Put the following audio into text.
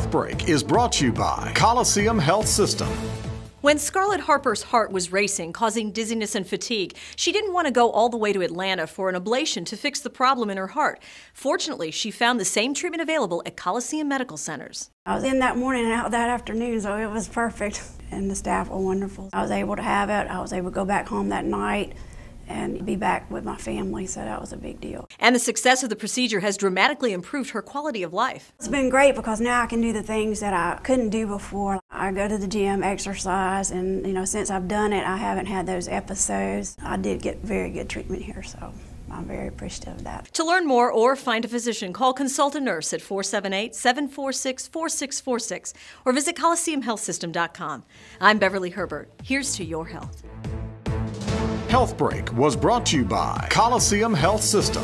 Health Break is brought to you by Coliseum Health System. When Scarlette Harper's heart was racing, causing dizziness and fatigue, she didn't want to go all the way to Atlanta for an ablation to fix the problem in her heart. Fortunately, she found the same treatment available at Coliseum Medical Centers. I was in that morning and out that afternoon, so it was perfect. And the staff were wonderful. I was able to have it. I was able to go back home that night and be back with my family, so that was a big deal. And the success of the procedure has dramatically improved her quality of life. It's been great because now I can do the things that I couldn't do before. I go to the gym, exercise, and you know, since I've done it, I haven't had those episodes. I did get very good treatment here, so I'm very appreciative of that. To learn more or find a physician, call Consult a Nurse at 478 746 4646 or visit ColiseumHealthSystem.com. I'm Beverly Herbert. Here's to your health. Health Break was brought to you by Coliseum Health System.